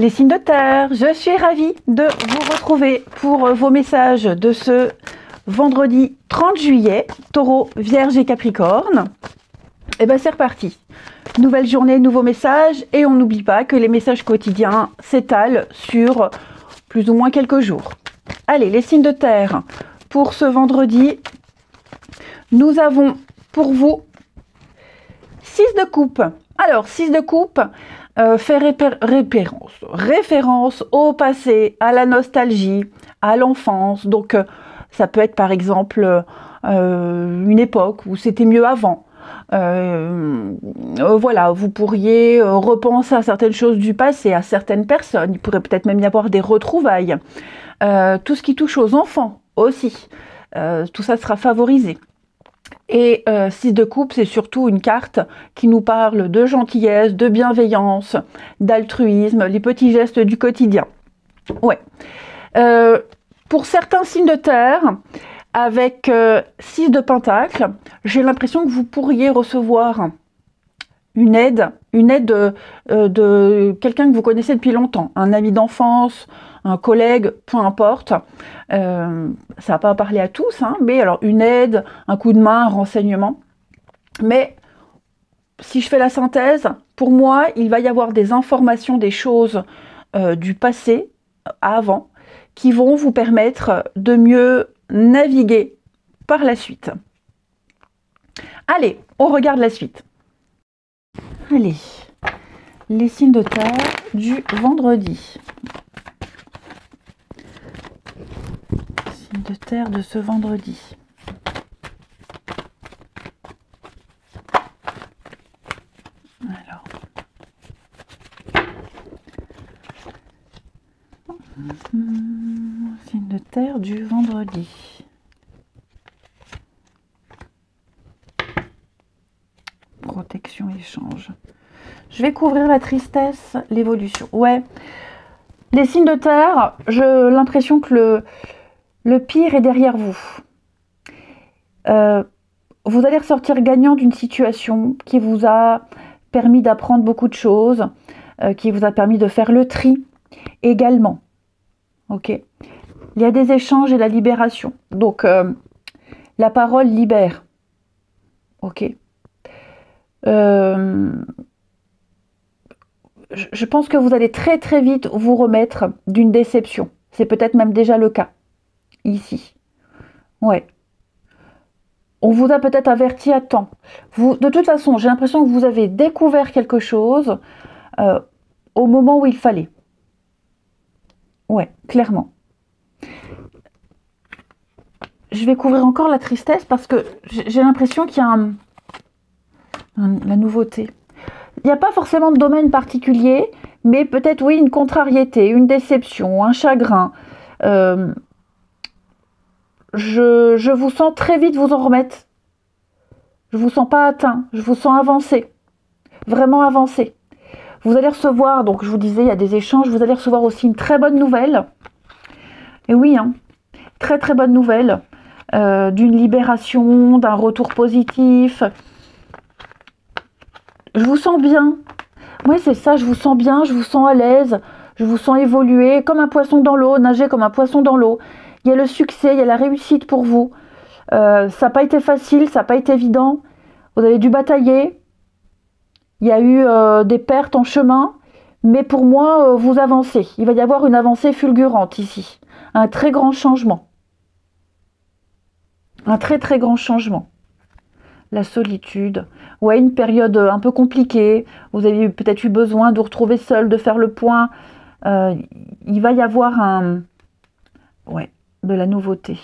Les signes de terre, je suis ravie de vous retrouver pour vos messages de ce vendredi 30 juillet, taureau, vierge et capricorne. Et eh bien c'est reparti. Nouvelle journée, nouveaux messages et on n'oublie pas que les messages quotidiens s'étalent sur plus ou moins quelques jours. Allez, les signes de terre. Pour ce vendredi, nous avons pour vous 6 de coupe. Alors, 6 de coupe euh, fait référence, référence au passé, à la nostalgie, à l'enfance. Donc, euh, ça peut être par exemple euh, une époque où c'était mieux avant. voilà, vous pourriez repenser à certaines choses du passé, à certaines personnes. Il pourrait peut-être même y avoir des retrouvailles. tout ce qui touche aux enfants aussi. tout ça sera favorisé. Et 6 euh, de coupe, c'est surtout une carte qui nous parle de gentillesse, de bienveillance, d'altruisme, les petits gestes du quotidien. Ouais. Euh, pour certains signes de terre, avec 6 euh, de pentacle, j'ai l'impression que vous pourriez recevoir une aide, une aide de quelqu'un que vous connaissez depuis longtemps, un ami d'enfance, un collègue, peu importe. Euh, ça va pas parler à tous, hein, mais alors une aide, un coup de main, un renseignement. Mais si je fais la synthèse, pour moi, il va y avoir des informations, des choses euh, du passé avant qui vont vous permettre de mieux naviguer par la suite. Allez, on regarde la suite. Allez, les signes de terre du vendredi. De terre de ce vendredi. Alors. Signe de terre du vendredi. Protection, échange. Je vais couvrir la tristesse, l'évolution. Ouais. Les signes de terre, j'ai l'impression que le, le pire est derrière vous. Euh, vous allez ressortir gagnant d'une situation qui vous a permis d'apprendre beaucoup de choses, euh, qui vous a permis de faire le tri également. Ok Il y a des échanges et la libération. Donc, euh, la parole libère. Ok je pense que vous allez très très vite vous remettre d'une déception. C'est peut-être même déjà le cas ici. Ouais. On vous a peut-être averti à temps. De toute façon, j'ai l'impression que vous avez découvert quelque chose euh, au moment où il fallait. Ouais, clairement. Je vais couvrir encore la tristesse parce que j'ai l'impression qu'il y a la nouveauté. Il n'y a pas forcément de domaine particulier, mais peut-être oui une contrariété, une déception, un chagrin. Euh, je, vous sens très vite vous en remettre. Je vous sens pas atteint, je vous sens avancé. Vraiment avancé. Vous allez recevoir, donc je vous disais, il y a des échanges, vous allez recevoir aussi une très bonne nouvelle. Et oui, hein, très très bonne nouvelle euh, d'une libération, d'un retour positif. Je vous sens bien. Oui, c'est ça, je vous sens bien, je vous sens à l'aise, je vous sens évoluer comme un poisson dans l'eau, nager comme un poisson dans l'eau il y a le succès, il y a la réussite pour vous. Euh, ça n'a pas été facile, ça n'a pas été évident. Vous avez dû batailler. Il y a eu euh, des pertes en chemin. Mais pour moi, euh, vous avancez. Il va y avoir une avancée fulgurante ici. Un très grand changement. Un très très grand changement. La solitude. Ouais, une période un peu compliquée. Vous avez peut-être eu besoin de vous retrouver seul, de faire le point. il va y avoir un... Ouais, de la nouveauté.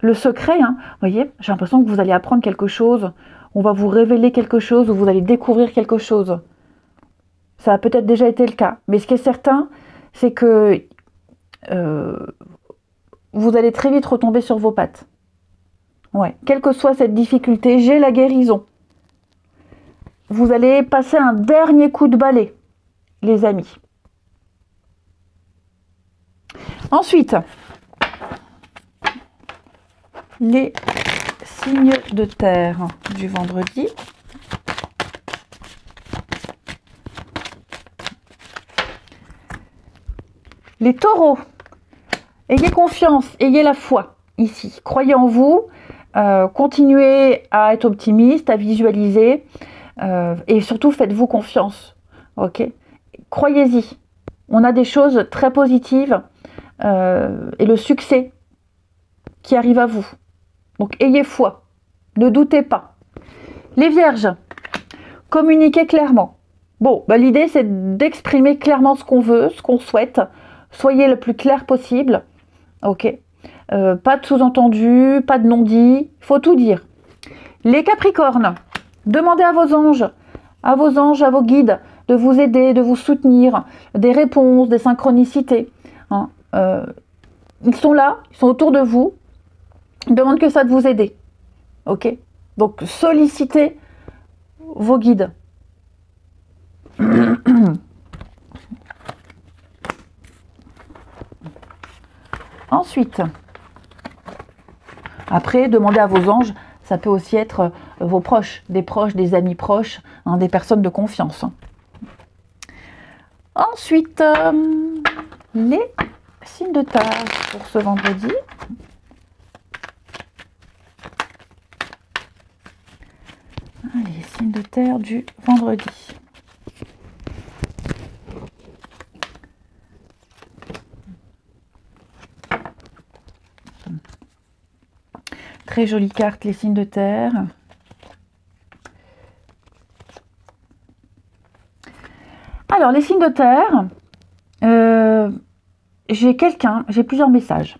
Le secret, hein, vous voyez, j'ai l'impression que vous allez apprendre quelque chose, on va vous révéler quelque chose, ou vous allez découvrir quelque chose. Ça a peut-être déjà été le cas, mais ce qui est certain, c'est que euh, vous allez très vite retomber sur vos pattes. Ouais, quelle que soit cette difficulté, j'ai la guérison. Vous allez passer un dernier coup de balai, les amis. Ensuite, les signes de terre du vendredi. Les taureaux, ayez confiance, ayez la foi ici. Croyez en vous, euh, continuez à être optimiste, à visualiser euh, et surtout faites-vous confiance. Ok? Croyez-y. On a des choses très positives euh, et le succès qui arrive à vous. Donc ayez foi. Ne doutez pas. Les vierges, communiquez clairement. Bon, bah, l'idée c'est d'exprimer clairement ce qu'on veut, ce qu'on souhaite. Soyez le plus clair possible. Ok euh, pas de sous-entendu, pas de non-dit, faut tout dire. Les Capricornes, demandez à vos anges, à vos anges, à vos guides, de vous aider, de vous soutenir, des réponses, des synchronicités. Hein. Euh, ils sont là, ils sont autour de vous. Ils demandent que ça de vous aider. Ok? Donc sollicitez vos guides. Ensuite, après, demandez à vos anges, ça peut aussi être euh, vos proches, des proches, des amis proches, hein, des personnes de confiance. Ensuite, euh, les signes de terre pour ce vendredi. Les signes de terre du vendredi. Très jolie carte, les signes de terre. Alors, les signes de terre, euh, j'ai quelqu'un, j'ai plusieurs messages.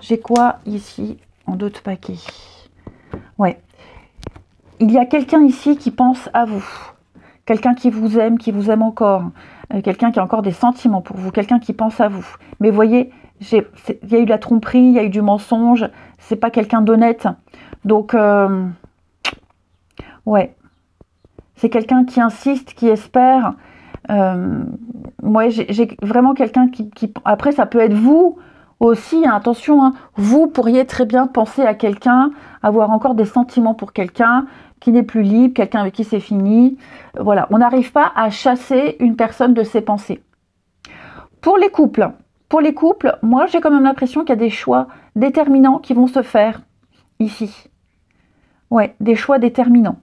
J'ai quoi ici en d'autres paquets? Ouais. Il y a quelqu'un ici qui pense à vous. Quelqu'un qui vous aime, qui vous aime encore. Euh, quelqu'un qui a encore des sentiments pour vous. Quelqu'un qui pense à vous. Mais voyez, il y a eu de la tromperie, il y a eu du mensonge, c'est pas quelqu'un d'honnête. Donc, euh, ouais, c'est quelqu'un qui insiste, qui espère. Euh, moi, j'ai vraiment quelqu'un qui, Après, ça peut être vous aussi, attention, hein. vous pourriez très bien penser à quelqu'un, avoir encore des sentiments pour quelqu'un qui n'est plus libre, quelqu'un avec qui c'est fini. Voilà, on n'arrive pas à chasser une personne de ses pensées. Pour les couples, pour les couples, moi j'ai quand même l'impression qu'il y a des choix déterminants qui vont se faire ici. Ouais, des choix déterminants.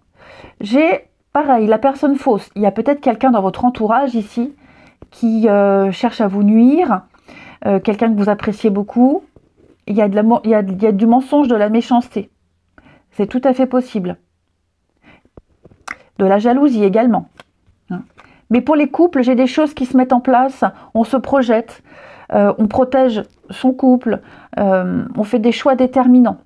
J'ai pareil, la personne fausse. Il y a peut-être quelqu'un dans votre entourage ici qui euh, cherche à vous nuire, euh, quelqu'un que vous appréciez beaucoup. Il y, a du mensonge, de la méchanceté. C'est tout à fait possible. De la jalousie également. Hein. Mais pour les couples, j'ai des choses qui se mettent en place, on se projette, euh, on protège son couple, euh, on fait des choix déterminants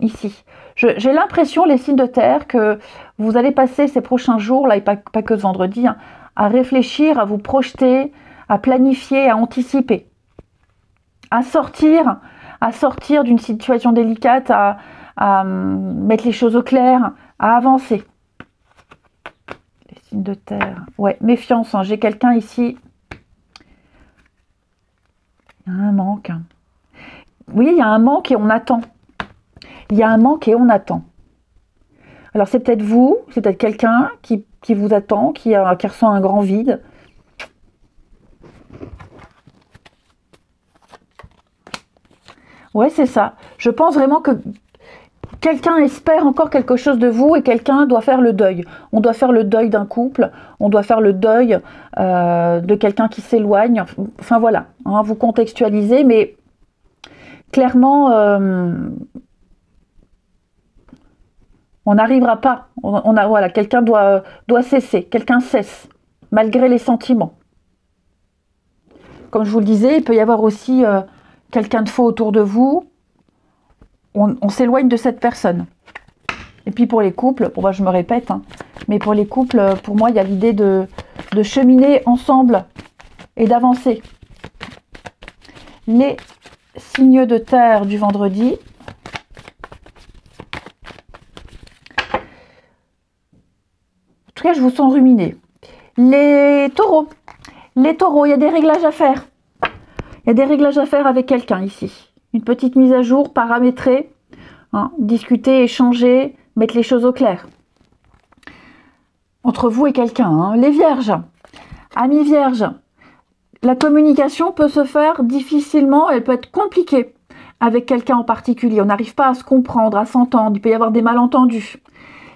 ici. J'ai l'impression, les signes de terre, que vous allez passer ces prochains jours, là et pas, que vendredi, hein, à réfléchir, à vous projeter, à planifier, à anticiper, à sortir, à sortir d'une situation délicate, à, hum, mettre les choses au clair, à avancer. Les signes de terre. Ouais, méfiance, hein. j'ai quelqu'un ici il y a un manque. Oui, il y a un manque et on attend. Il y a un manque et on attend. Alors c'est peut-être vous, c'est peut-être quelqu'un qui, vous attend, qui, ressent un grand vide. Ouais, c'est ça. Je pense vraiment que quelqu'un espère encore quelque chose de vous et quelqu'un doit faire le deuil. On doit faire le deuil d'un couple, on doit faire le deuil euh, de quelqu'un qui s'éloigne. Enfin voilà, hein, vous contextualisez, mais clairement, euh, on n'arrivera pas. On, a, voilà, quelqu'un doit, cesser, quelqu'un cesse, malgré les sentiments. Comme je vous le disais, il peut y avoir aussi euh, quelqu'un de faux autour de vous, on, s'éloigne de cette personne. Et puis pour les couples, bon je me répète, hein, mais pour les couples, pour moi, il y a l'idée de, cheminer ensemble et d'avancer. Les signes de terre du vendredi. En tout cas, je vous sens ruminer. Les taureaux. Les taureaux, il y a des réglages à faire. Il y a des réglages à faire avec quelqu'un ici une petite mise à jour paramétrée, hein, discuter, échanger, mettre les choses au clair. Entre vous et quelqu'un, hein. les vierges, amis vierges, la communication peut se faire difficilement, elle peut être compliquée avec quelqu'un en particulier. On n'arrive pas à se comprendre, à s'entendre, il peut y avoir des malentendus.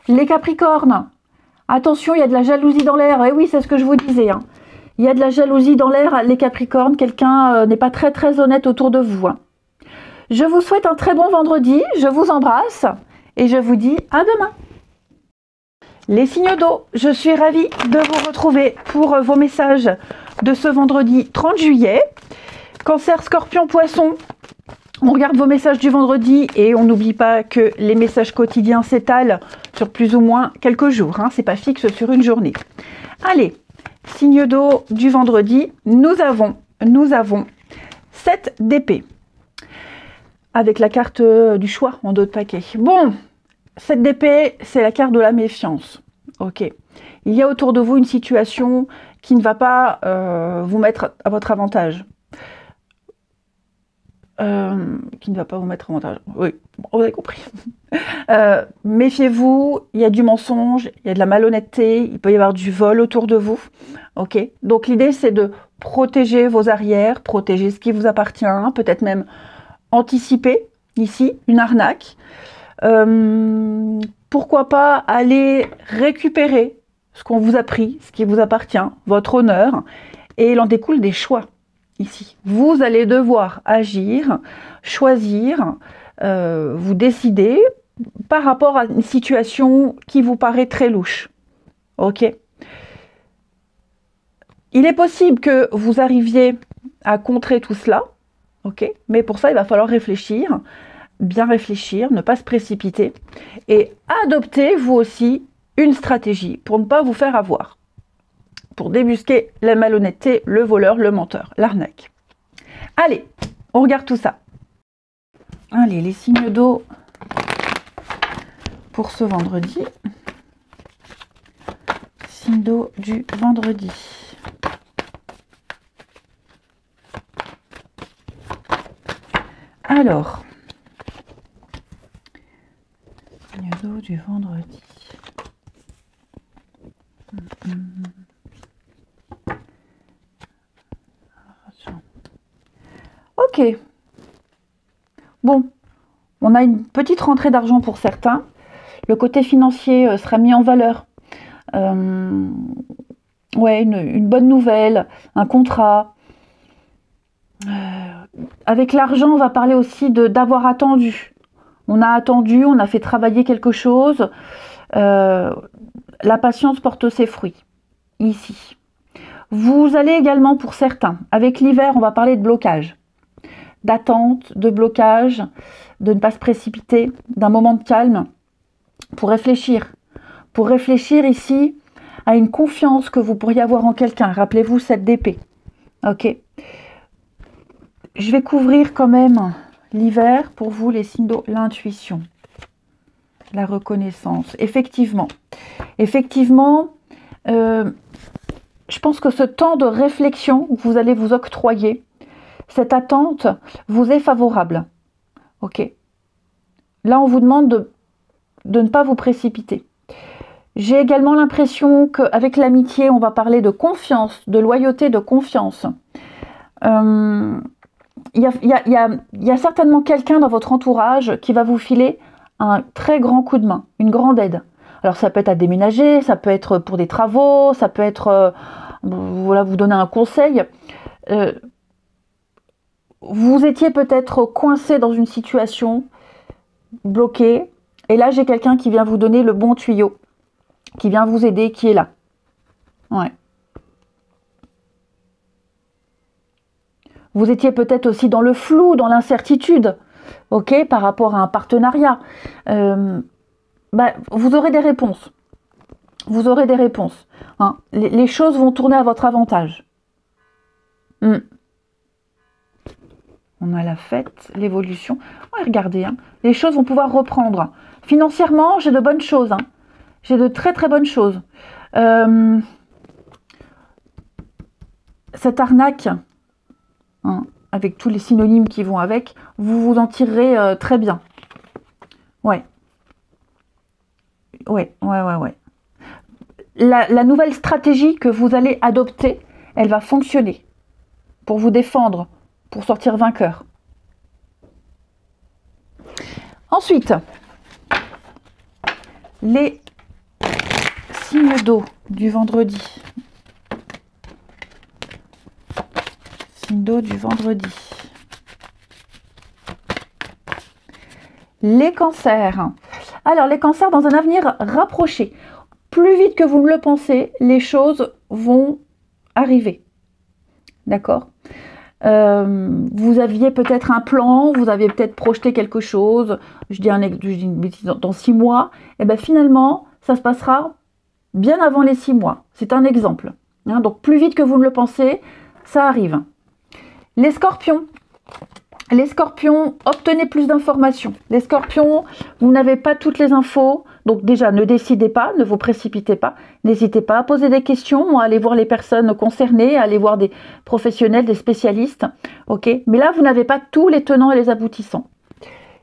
Les Capricornes, attention, il y a de la jalousie dans l'air. Eh oui, c'est ce que je vous disais. Hein. Il y a de la jalousie dans l'air, les Capricornes. Quelqu'un euh, n'est pas très très honnête autour de vous. Hein. Je vous souhaite un très bon vendredi. Je vous embrasse et je vous dis à demain. Les signes d'eau, je suis ravie de vous retrouver pour euh, vos messages de ce vendredi 30 juillet. Cancer, scorpion, poisson, on regarde vos messages du vendredi et on n'oublie pas que les messages quotidiens s'étalent sur plus ou moins quelques jours. Hein, c'est pas fixe sur une journée. Allez, signe d'eau du vendredi, nous avons, nous avons 7 d'épée. Avec la carte euh, du choix en dos de paquet. Bon, 7 d'épée, c'est la carte de la méfiance. Ok. Il y a autour de vous une situation qui ne va pas euh, vous mettre à votre avantage. Euh, qui ne va pas vous mettre en. Oui, vous avez compris. Euh, méfiez-vous, il y a du mensonge, il y a de la malhonnêteté, il peut y avoir du vol autour de vous. Ok Donc l'idée c'est de protéger vos arrières, protéger ce qui vous appartient, peut-être même anticiper ici une arnaque. Euh, pourquoi pas aller récupérer ce qu'on vous a pris, ce qui vous appartient, votre honneur, et il en découle des choix ici. Vous allez devoir agir, choisir, euh, vous décider par rapport à une situation qui vous paraît très louche. Ok? Il est possible que vous arriviez à contrer tout cela, ok? Mais pour ça, il va falloir réfléchir, bien réfléchir, ne pas se précipiter et adopter vous aussi une stratégie pour ne pas vous faire avoir débusquer la malhonnêteté, le voleur, le menteur, l'arnaque. Allez, on regarde tout ça. Allez, les signes d'eau pour ce vendredi. Signe d'eau du vendredi. Alors, signe d'eau du vendredi. Hum, hum. Ok. Bon, on a une petite rentrée d'argent pour certains. Le côté financier euh, sera mis en valeur. Euh, ouais, une, bonne nouvelle, un contrat. Euh, avec l'argent, on va parler aussi d'avoir attendu. On a attendu, on a fait travailler quelque chose. la patience porte ses fruits. Ici. Vous allez également, pour certains, avec l'hiver, on va parler de blocage d'attente, de blocage, de ne pas se précipiter, d'un moment de calme, pour réfléchir. Pour réfléchir ici à une confiance que vous pourriez avoir en quelqu'un. Rappelez-vous cette DP. Ok Je vais couvrir quand même l'hiver pour vous, les signes d'eau, l'intuition, la reconnaissance. Effectivement. Effectivement, euh, je pense que ce temps de réflexion que vous allez vous octroyer, cette attente vous est favorable. Ok Là, on vous demande de, ne pas vous précipiter. J'ai également l'impression qu'avec l'amitié, on va parler de confiance, de loyauté, de confiance. Il y, a, certainement quelqu'un dans votre entourage qui va vous filer un très grand coup de main, une grande aide. Alors ça peut être à déménager, ça peut être pour des travaux, ça peut être euh, voilà, vous donner un conseil. Euh, vous étiez peut-être coincé dans une situation, bloqué, et là j'ai quelqu'un qui vient vous donner le bon tuyau, qui vient vous aider, qui est là. Ouais. Vous étiez peut-être aussi dans le flou, dans l'incertitude, ok, par rapport à un partenariat. Euh, bah, vous aurez des réponses. Vous aurez des réponses. Hein. Les, choses vont tourner à votre avantage. Hmm. On a la fête, l'évolution. regardez, hein. les choses vont pouvoir reprendre. Financièrement, j'ai de bonnes choses. Hein. J'ai de très très bonnes choses. Euh, cette arnaque, hein, avec tous les synonymes qui vont avec, vous vous en tirerez euh, très bien. Ouais. Ouais, ouais, ouais, ouais. la nouvelle stratégie que vous allez adopter, elle va fonctionner. pour vous défendre, pour sortir vainqueur. Ensuite, les signes d'eau du vendredi. Signe d'eau du vendredi. Les cancers. Alors, les cancers dans un avenir rapproché. Plus vite que vous ne le pensez, les choses vont arriver. D'accord? Euh, vous aviez peut-être un plan, vous aviez peut-être projeté quelque chose, je dis, un, dans six mois, et bien finalement, ça se passera bien avant les six mois. C'est un exemple. Hein. donc plus vite que vous ne le pensez, ça arrive. Les scorpions. Les scorpions, obtenez plus d'informations. Les scorpions, vous n'avez pas toutes les infos. Donc déjà, ne décidez pas, ne vous précipitez pas. N'hésitez pas à poser des questions, à aller voir les personnes concernées, à aller voir des professionnels, des spécialistes. Mais là, vous n'avez pas tous les tenants et les aboutissants.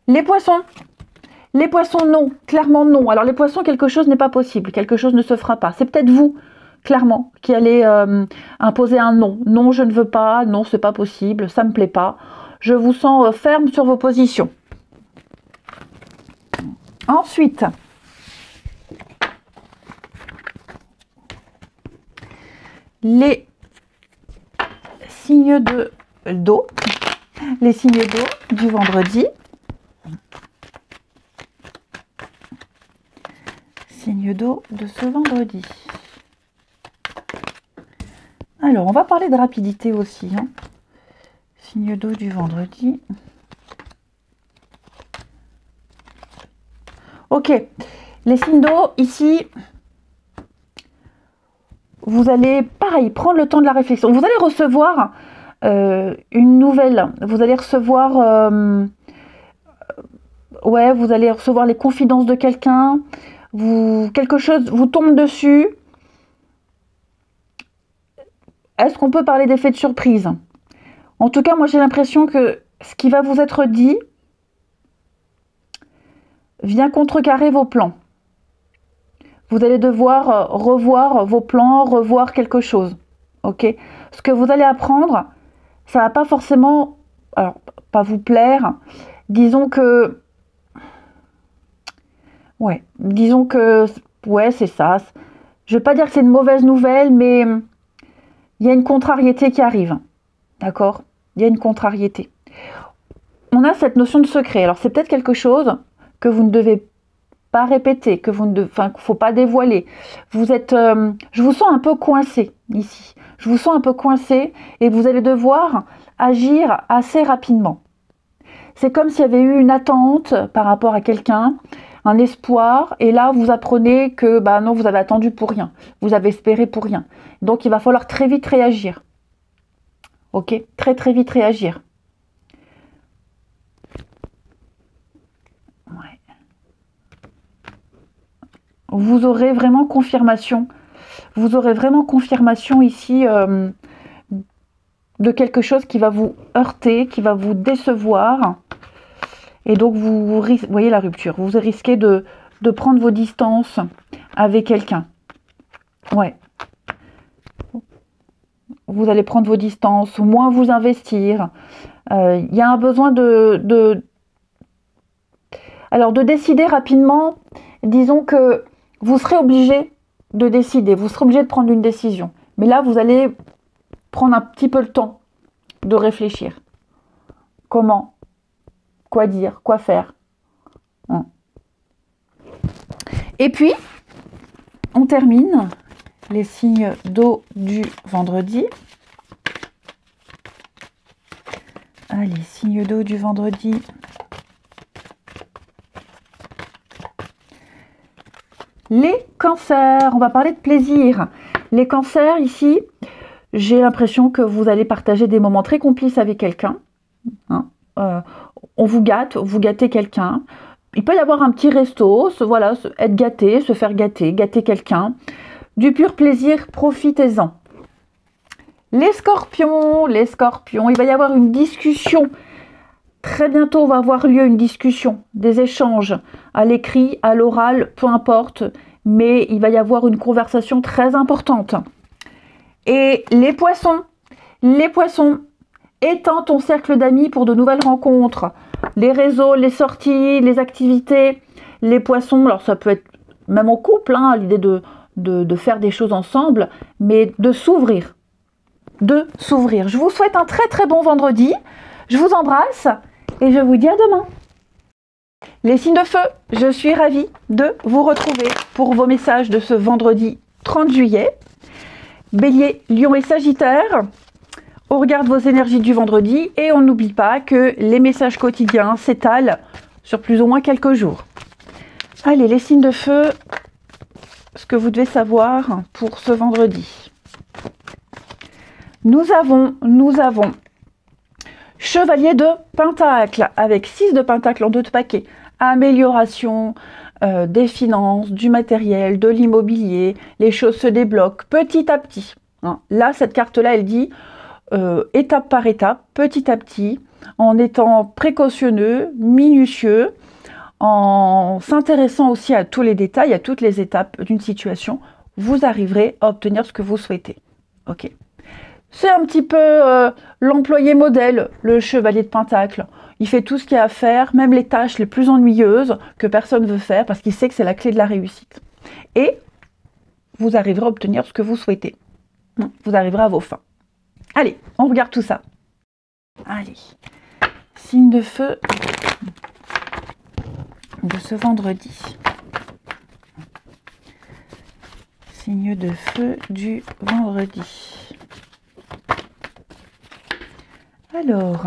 Les poissons. Les poissons, non. Clairement, non. Alors les poissons, quelque chose n'est pas possible. Quelque chose ne se fera pas. C'est peut-être vous clairement, qui allez euh, imposer un non. Non, je ne veux pas, non, c'est pas possible, ça me plaît pas. Je vous sens euh, ferme sur vos positions. Ensuite, les signes de d'eau, les signes d'eau du vendredi. Signe d'eau de ce vendredi. Alors, on va parler de rapidité aussi. Hein. Signe d'eau du vendredi. Ok, les signes d'eau, ici, vous allez, pareil, prendre le temps de la réflexion. Vous allez recevoir euh, une nouvelle. Vous allez recevoir... Euh, vous allez recevoir les confidences de quelqu'un. Quelque chose vous tombe dessus. Est-ce qu'on peut parler d'effet de surprise? En tout cas, moi j'ai l'impression que ce qui va vous être dit vient contrecarrer vos plans. Vous allez devoir euh, revoir vos plans, revoir quelque chose. Ok? Ce que vous allez apprendre, ça va pas forcément, alors pas vous plaire. Disons que, ouais, disons que, ouais, c'est ça. Je vais pas dire que c'est une mauvaise nouvelle, mais il y a une contrariété qui arrive. D'accord? Il y a une contrariété. On a cette notion de secret. Alors c'est peut-être quelque chose que vous ne devez pas répéter, que vous ne enfin, faut pas dévoiler. Vous êtes, euh, je vous sens un peu coincé ici. Je vous sens un peu coincé et vous allez devoir agir assez rapidement. C'est comme s'il y avait eu une attente par rapport à quelqu'un, un espoir, et là vous apprenez que bah non, vous avez attendu pour rien, vous avez espéré pour rien. Donc il va falloir très vite réagir. Ok? Très très vite réagir. Vous aurez vraiment confirmation. Vous aurez vraiment confirmation ici euh, de quelque chose qui va vous heurter, qui va vous décevoir. Et donc, vous, voyez la rupture. Vous risquez de, prendre vos distances avec quelqu'un. Ouais. Vous allez prendre vos distances, moins vous investir. Euh, il y a un besoin de, Alors, de décider rapidement, disons que vous serez obligé de décider, vous serez obligé de prendre une décision. Mais là, vous allez prendre un petit peu le temps de réfléchir. Comment quoi dire, quoi faire. Hein. Et puis, on termine les signes d'eau du vendredi. Allez, signes d'eau du vendredi. Les cancers, on va parler de plaisir. Les cancers, ici, j'ai l'impression que vous allez partager des moments très complices avec quelqu'un. Hein. Euh, on vous gâte, vous gâtez quelqu'un. Il peut y avoir un petit resto, voilà, être gâté, se faire gâter, gâter quelqu'un. Du pur plaisir, profitez-en. Les scorpions, les scorpions, il va y avoir une discussion. Très bientôt va avoir lieu une discussion, des échanges à l'écrit, à l'oral, peu importe, mais il va y avoir une conversation très importante. Et les poissons, les poissons, Étends ton cercle d'amis pour de nouvelles rencontres. Les réseaux, les sorties, les activités, les poissons. Alors ça peut être même en couple, hein, l'idée de, de, faire des choses ensemble, mais de s'ouvrir. De s'ouvrir. Je vous souhaite un très très bon vendredi. Je vous embrasse et je vous dis à demain. Les signes de feu, je suis ravie de vous retrouver pour vos messages de ce vendredi 30 juillet. Bélier, Lion et Sagittaire, on regarde vos énergies du vendredi et on n'oublie pas que les messages quotidiens s'étalent sur plus ou moins quelques jours. Allez, les signes de feu, ce que vous devez savoir pour ce vendredi. Nous avons, nous avons Chevalier de Pentacle avec 6 de Pentacle en deux de paquets. Amélioration euh, des finances, du matériel, de l'immobilier. Les choses se débloquent petit à petit. Hein. Là, cette carte-là, elle dit euh, étape par étape, petit à petit, en étant précautionneux, minutieux, en s'intéressant aussi à tous les détails, à toutes les étapes d'une situation, vous arriverez à obtenir ce que vous souhaitez. Ok. C'est un petit peu euh, l'employé modèle, le chevalier de Pentacle. Il fait tout ce qu'il y a à faire, même les tâches les plus ennuyeuses que personne ne veut faire parce qu'il sait que c'est la clé de la réussite. Et vous arriverez à obtenir ce que vous souhaitez. Vous arriverez à vos fins. Allez, on regarde tout ça. Allez. Signe de feu de ce vendredi. Signe de feu du vendredi. Alors,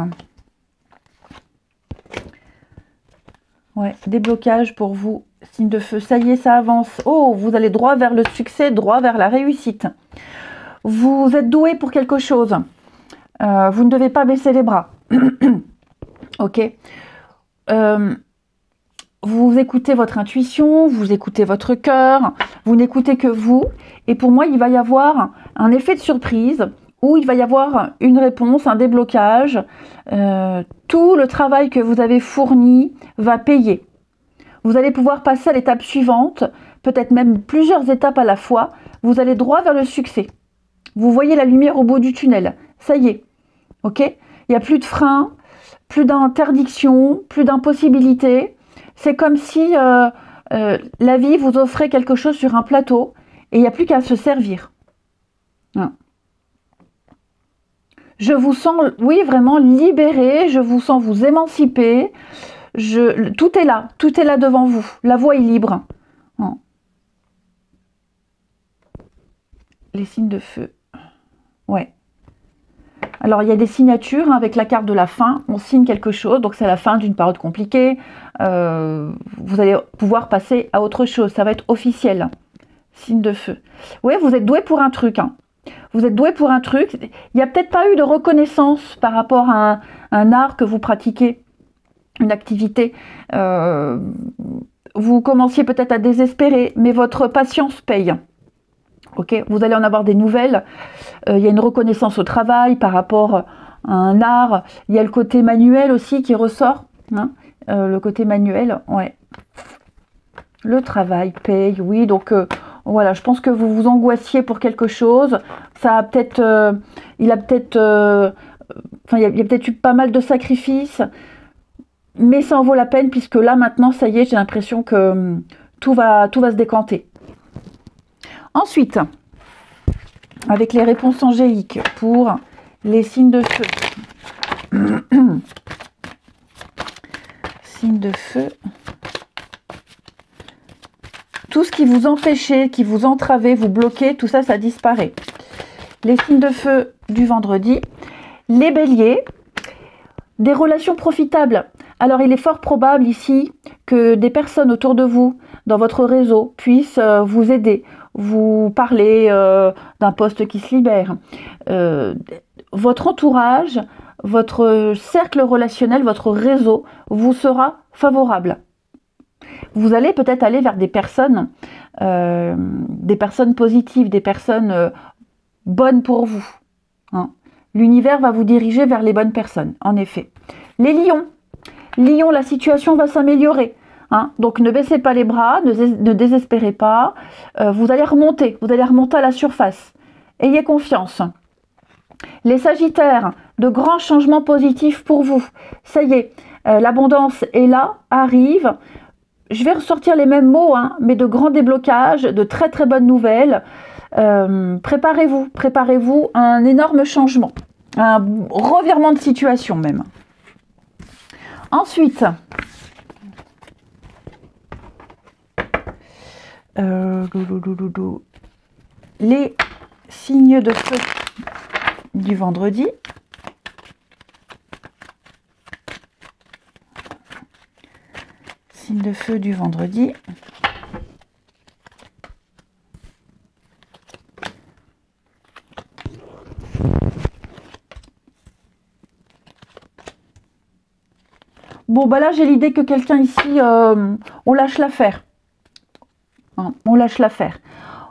ouais, déblocage pour vous, signe de feu, ça y est, ça avance. Oh, vous allez droit vers le succès, droit vers la réussite. Vous êtes doué pour quelque chose. Euh, vous ne devez pas baisser les bras. ok euh, vous écoutez votre intuition, vous écoutez votre cœur, vous n'écoutez que vous. Et pour moi, il va y avoir un effet de surprise où il va y avoir une réponse, un déblocage. Euh, tout le travail que vous avez fourni va payer. Vous allez pouvoir passer à l'étape suivante, peut-être même plusieurs étapes à la fois. Vous allez droit vers le succès. Vous voyez la lumière au bout du tunnel. Ça y est. OK? Il n'y a plus de frein, plus d'interdiction, plus d'impossibilité. C'est comme si euh, euh, la vie vous offrait quelque chose sur un plateau et il n'y a plus qu'à se servir. Je vous sens, oui, vraiment libéré, je vous sens vous émanciper. Tout est là, tout est là devant vous. La voie est libre. Hein. Les signes de feu. Ouais. Alors, il y a des signatures hein, avec la carte de la fin. On signe quelque chose, donc c'est la fin d'une période compliquée. Euh, vous allez pouvoir passer à autre chose. Ça va être officiel. Signe de feu. Oui, vous êtes doué pour un truc. Hein. Vous êtes doué pour un truc. Il n'y a peut-être pas eu de reconnaissance par rapport à un, art que vous pratiquez, une activité. Euh, vous commenciez peut-être à désespérer, mais votre patience paye vous allez en avoir des nouvelles. Euh, il y a une reconnaissance au travail par rapport à un art. Il y a le côté manuel aussi qui ressort. Hein. Euh, le côté manuel, ouais. Le travail paye, oui. Donc voilà, je pense que vous vous angoissiez pour quelque chose. Ça a peut-être, il a peut-être, enfin, il y a, peut-être eu pas mal de sacrifices, mais ça en vaut la peine puisque là maintenant, ça y est, j'ai l'impression que hum, tout va, tout va se décanter. Ensuite, avec les réponses angéliques pour les signes de feu. signes de feu. Tout ce qui vous empêchait, qui vous entravait, vous bloquait, tout ça, ça disparaît. Les signes de feu du vendredi. Les béliers. Des relations profitables. Alors, il est fort probable ici que des personnes autour de vous, dans votre réseau, puissent euh, vous aider, vous parlez euh, d'un poste qui se libère. Euh, votre entourage, votre cercle relationnel, votre réseau vous sera favorable. Vous allez peut-être aller vers des personnes, euh, des personnes positives, des personnes bonnes pour vous. Hein. L'univers va vous diriger vers les bonnes personnes, en effet. Les lions. Lions, la situation va s'améliorer. Hein. Donc ne baissez pas les bras, ne, désespérez pas. Euh, vous allez remonter, vous allez remonter à la surface. Ayez confiance. Les Sagittaires, de grands changements positifs pour vous. Ça y est, euh, l'abondance est là, arrive. Je vais ressortir les mêmes mots, hein, mais de grands déblocages, de très très bonnes nouvelles. Euh, préparez-vous, préparez-vous à un énorme changement, un revirement de situation même. Ensuite, euh, les signes de feu du vendredi. De feu du vendredi. Bon, bah là, j'ai l'idée que quelqu'un ici, euh, on lâche l'affaire. Hein, on lâche l'affaire.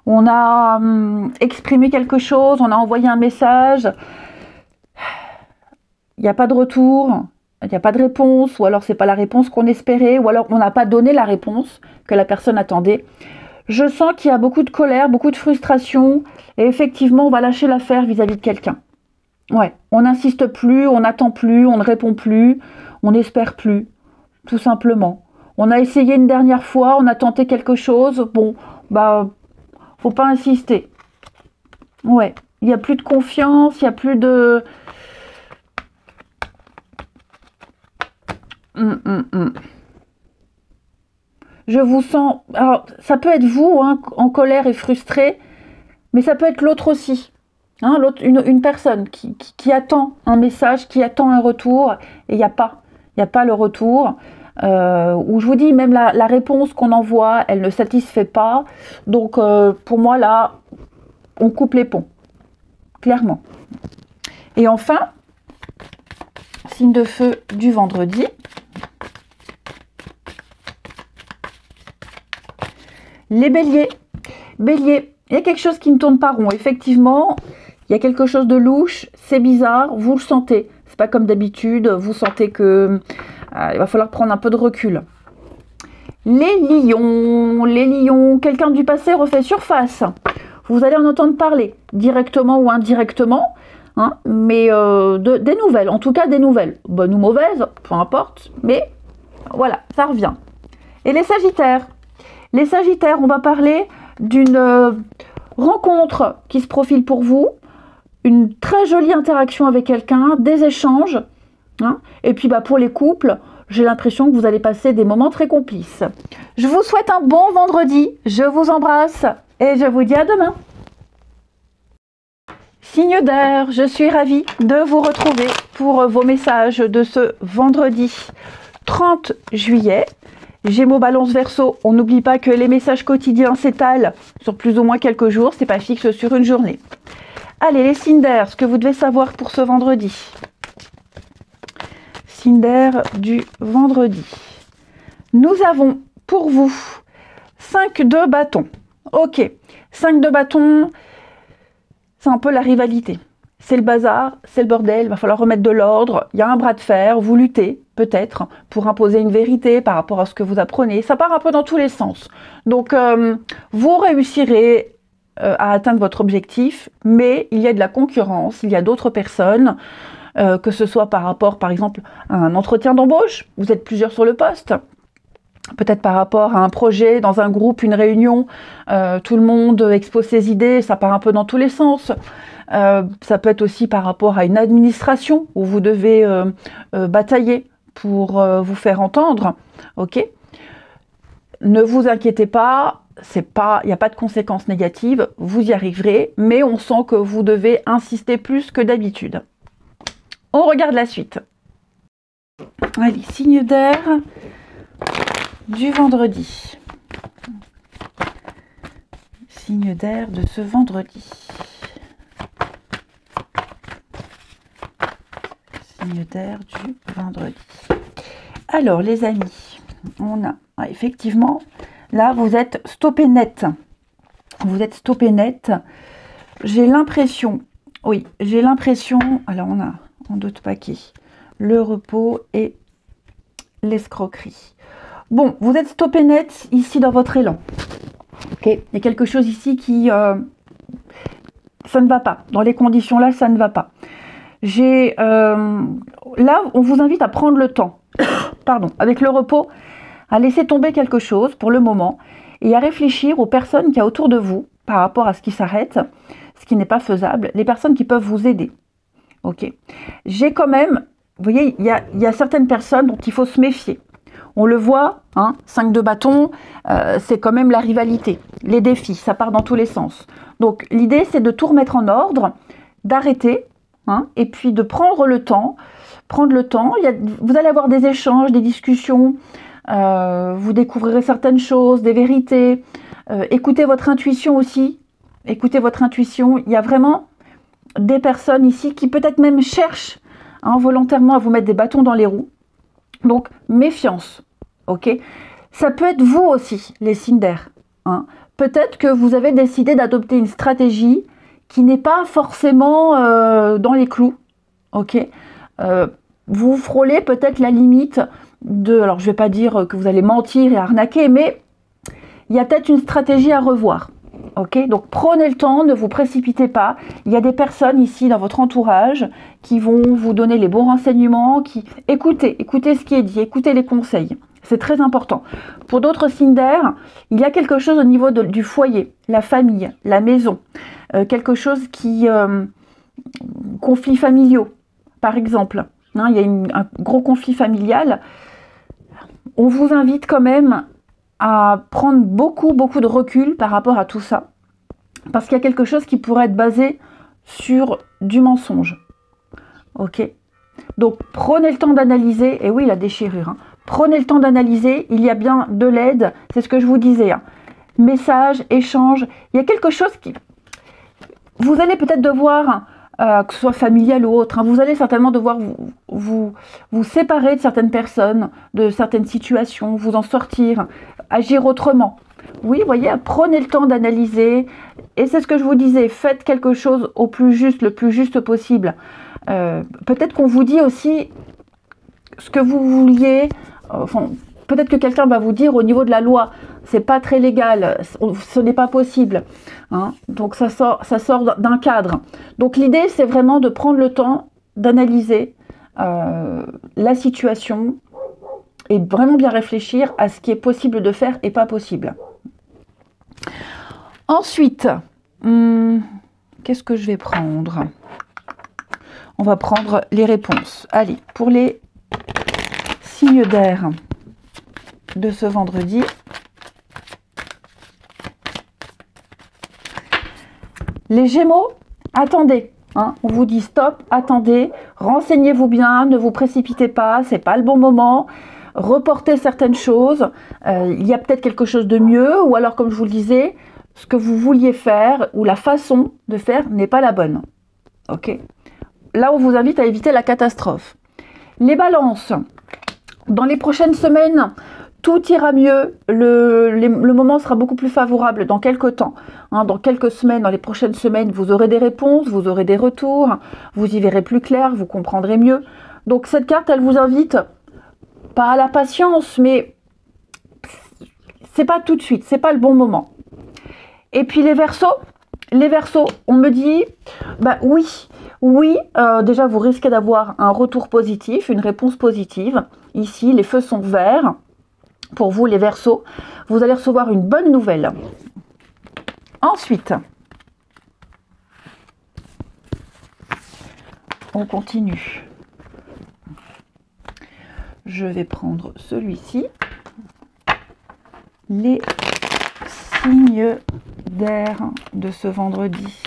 On a hum, exprimé quelque chose, on a envoyé un message. Il n'y a pas de retour, il n'y a pas de réponse, ou alors c'est pas la réponse qu'on espérait, ou alors on n'a pas donné la réponse que la personne attendait. Je sens qu'il y a beaucoup de colère, beaucoup de frustration, et effectivement, on va lâcher l'affaire vis-à-vis de quelqu'un. Ouais, on n'insiste plus, on n'attend plus, on ne répond plus, on n'espère plus, tout simplement. On a essayé une dernière fois, on a tenté quelque chose, bon, bah, faut pas insister. Ouais, il n'y a plus de confiance, il n'y a plus de... Je vous sens... Alors, ça peut être vous, hein, en colère et frustré, mais ça peut être l'autre aussi. Hein, une, une, personne qui, attend un message, qui attend un retour, et il n'y a pas. Il n'y a pas le retour. Euh, où je vous dis, même la, réponse qu'on envoie, elle ne satisfait pas. Donc, euh, pour moi, là, on coupe les ponts. Clairement. Et enfin, signe de feu du vendredi. Les béliers. Béliers, il y a quelque chose qui ne tourne pas rond. Effectivement, il y a quelque chose de louche, c'est bizarre, vous le sentez. C'est pas comme d'habitude, vous sentez que euh, il va falloir prendre un peu de recul. Les lions, les lions, quelqu'un du passé refait surface. Vous allez en entendre parler, directement ou indirectement, hein, mais euh, de, des nouvelles, en tout cas des nouvelles, bonnes ou mauvaises, peu importe, mais voilà, ça revient. Et les sagittaires Les sagittaires, on va parler d'une euh, rencontre qui se profile pour vous, une très jolie interaction avec quelqu'un, des échanges, Hein. et puis bah, pour les couples, j'ai l'impression que vous allez passer des moments très complices. Je vous souhaite un bon vendredi, je vous embrasse et je vous dis à demain. Signe d'air, je suis ravie de vous retrouver pour vos messages de ce vendredi 30 juillet. Gémeaux, Balance, Verseau, on n'oublie pas que les messages quotidiens s'étalent sur plus ou moins quelques jours, c'est pas fixe sur une journée. Allez, les d'air, ce que vous devez savoir pour ce vendredi du vendredi. Nous avons pour vous 5 de bâtons. Ok, 5 de bâtons, c'est un peu la rivalité. C'est le bazar, c'est le bordel, il va falloir remettre de l'ordre, il y a un bras de fer, vous luttez peut-être pour imposer une vérité par rapport à ce que vous apprenez. Ça part un peu dans tous les sens. Donc euh, vous réussirez euh, à atteindre votre objectif, mais il y a de la concurrence, il y a d'autres personnes. Euh, que ce soit par rapport, par exemple, à un entretien d'embauche, vous êtes plusieurs sur le poste, peut-être par rapport à un projet, dans un groupe, une réunion, tout le monde expose ses idées, ça part un peu dans tous les sens. Ça peut être aussi par rapport à une administration où vous devez batailler pour vous faire entendre. Ok? Ne vous inquiétez pas, c'est pas, il n'y a pas de conséquences négatives, vous y arriverez, mais on sent que vous devez insister plus que d'habitude. On regarde la suite. Allez, signe d'air du vendredi. Signe d'air de ce vendredi. Du vendredi. Alors, les amis, on a ah, effectivement, là, vous êtes stoppé net. Vous êtes stoppé net. J'ai l'impression, oui, j'ai l'impression, alors on a en d'autres paquets. Le repos et l'escroquerie. Bon, vous êtes stoppé net ici dans votre élan. Ok, il y a quelque chose ici qui... Euh, ça ne va pas. Dans les conditions là, ça ne va pas. J'ai euh, là, on vous invite à prendre le temps, pardon, avec le repos, à laisser tomber quelque chose pour le moment et à réfléchir aux personnes qui a autour de vous par rapport à ce qui s'arrête, ce qui n'est pas faisable, les personnes qui peuvent vous aider. Ok. J'ai quand même, vous voyez, il y a, certaines personnes dont il faut se méfier. On le voit, hein, 5 de bâton, euh, c'est quand même la rivalité, les défis, ça part dans tous les sens. Donc l'idée, c'est de tout remettre en ordre, d'arrêter, hein, et puis de prendre le temps. Prendre le temps, vous allez avoir des échanges, des discussions, euh, vous découvrirez certaines choses, des vérités. Euh, écoutez votre intuition aussi. Écoutez votre intuition. Il y a vraiment des personnes ici qui peut-être même cherchent hein, volontairement à vous mettre des bâtons dans les roues. Donc, méfiance. Ok Ça peut être vous aussi, les signes. Hein. Peut-être que vous avez décidé d'adopter une stratégie qui n'est pas forcément euh, dans les clous. Ok? Vous frôlez peut-être la limite de, alors je ne vais pas dire que vous allez mentir et arnaquer, mais il y a peut-être une stratégie à revoir. Ok, donc prenez le temps, ne vous précipitez pas. Il y a des personnes ici dans votre entourage qui vont vous donner les bons renseignements, qui écoutez, écoutez ce qui est dit, écoutez les conseils. C'est très important. Pour d'autres signes d'air, il y a quelque chose au niveau du foyer, la famille, la maison, euh, quelque chose qui euh, conflits familiaux, par exemple. Hein, il y a un gros conflit familial on vous invite quand même à prendre beaucoup, beaucoup de recul par rapport à tout ça. Parce qu'il y a quelque chose qui pourrait être basé sur du mensonge. Ok? Donc prenez le temps d'analyser, et oui, la déchirure, hein. Prenez le temps d'analyser, il y a bien de l'aide, c'est ce que je vous disais. Hein. Message, échange, il y a quelque chose qui... Vous allez peut-être devoir euh, que ce soit familial ou autre, hein, vous allez certainement devoir vous, vous, séparer de certaines personnes, de certaines situations, vous en sortir, agir autrement. Oui, voyez, prenez le temps d'analyser. Et c'est ce que je vous disais, faites quelque chose au plus juste, le plus juste possible. Euh, peut-être qu'on vous dit aussi ce que vous vouliez. Enfin, peut-être que quelqu'un va vous dire au niveau de la loi, c'est pas très légal, ce n'est pas possible. Hein. Donc ça sort, ça sort d'un cadre. Donc l'idée, c'est vraiment de prendre le temps d'analyser euh, la situation et vraiment bien réfléchir à ce qui est possible de faire et pas possible. Ensuite, hmm, qu'est-ce que je vais prendre? On va prendre les réponses. Allez, pour les signes d'air de ce vendredi, Les Gémeaux, attendez. Hein. on vous dit stop, attendez, renseignez-vous bien, ne vous précipitez pas, c'est pas le bon moment. Reportez certaines choses. Euh, il y a peut-être quelque chose de mieux, ou alors, comme je vous le disais, ce que vous vouliez faire ou la façon de faire n'est pas la bonne. Ok? Là, on vous invite à éviter la catastrophe. Les balances. Dans les prochaines semaines, tout ira mieux, le, moment sera beaucoup plus favorable dans quelques temps. Hein, dans quelques semaines, dans les prochaines semaines, vous aurez des réponses, vous aurez des retours, vous y verrez plus clair, vous comprendrez mieux. Donc cette carte, elle vous invite, pas à la patience, mais c'est pas tout de suite, c'est pas le bon moment. Et puis les versos, les versos, on me dit, bah oui, oui, euh, déjà vous risquez d'avoir un retour positif, une réponse positive. Ici, les feux sont verts pour vous les versos, vous allez recevoir une bonne nouvelle. Ensuite, on continue. Je vais prendre celui-ci. Les signes d'air de ce vendredi.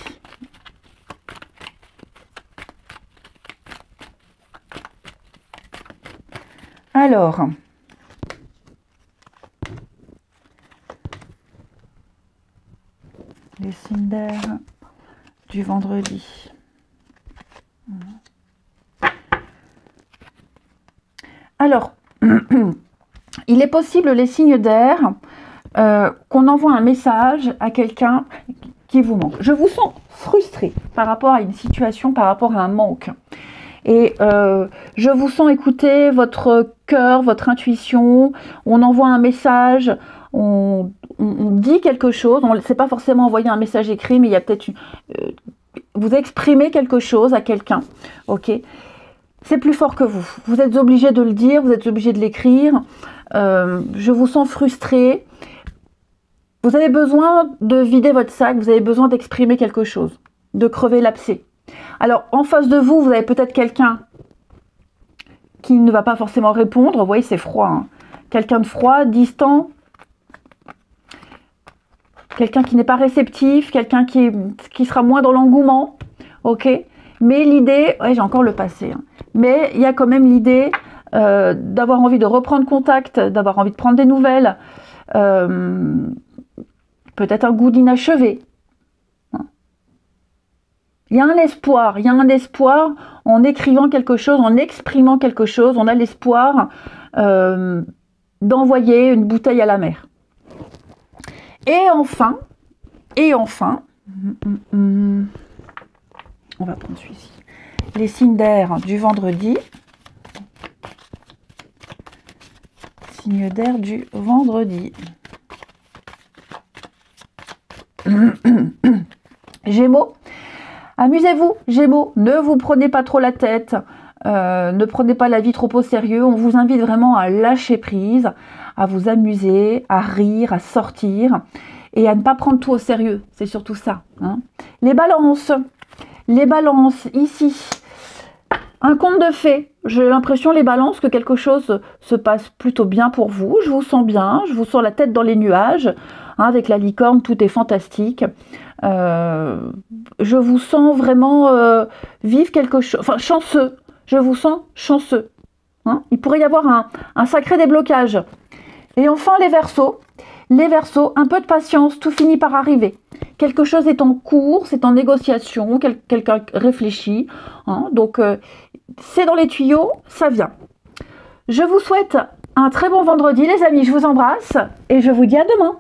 Alors, les signes du vendredi. Alors, il est possible, les signes d'air, euh, qu'on envoie un message à quelqu'un qui vous manque. Je vous sens frustré par rapport à une situation, par rapport à un manque. Et euh, je vous sens écouter votre cœur, votre intuition. On envoie un message, on, dit quelque chose. On ne sait pas forcément envoyer un message écrit, mais il y a peut-être euh, vous exprimez quelque chose à quelqu'un, ok? C'est plus fort que vous. Vous êtes obligé de le dire, vous êtes obligé de l'écrire. Euh, je vous sens frustré. Vous avez besoin de vider votre sac, vous avez besoin d'exprimer quelque chose, de crever l'abcès. Alors, en face de vous, vous avez peut-être quelqu'un qui ne va pas forcément répondre. Vous voyez, c'est froid. Hein. Quelqu'un de froid, distant, quelqu'un qui n'est pas réceptif, quelqu'un qui, sera moins dans l'engouement. Ok Mais l'idée, ouais, j'ai encore le passé, hein. mais il y a quand même l'idée euh, d'avoir envie de reprendre contact, d'avoir envie de prendre des nouvelles, euh, peut-être un goût d'inachevé. Il y a un espoir, il y a un espoir en écrivant quelque chose, en exprimant quelque chose, on a l'espoir euh, d'envoyer une bouteille à la mer. Et enfin, et enfin, on va prendre celui-ci, les signes d'air du vendredi. Signe d'air du vendredi. Gémeaux, amusez-vous, Gémeaux, ne vous prenez pas trop la tête, euh, ne prenez pas la vie trop au sérieux, on vous invite vraiment à lâcher prise, à vous amuser, à rire, à sortir et à ne pas prendre tout au sérieux. C'est surtout ça. Hein. Les balances. Les balances, ici. Un conte de fées. J'ai l'impression, les balances, que quelque chose se passe plutôt bien pour vous. Je vous sens bien, je vous sens la tête dans les nuages. Hein, avec la licorne, tout est fantastique. Euh, je vous sens vraiment euh, vivre quelque chose, enfin chanceux. Je vous sens chanceux. Hein. Il pourrait y avoir un, sacré déblocage. Et enfin, les versos. Les versos, un peu de patience, tout finit par arriver. Quelque chose est en cours, c'est en négociation, quelqu'un réfléchit. Hein. donc, euh, c'est dans les tuyaux, ça vient. Je vous souhaite un très bon vendredi, les amis. Je vous embrasse et je vous dis à demain.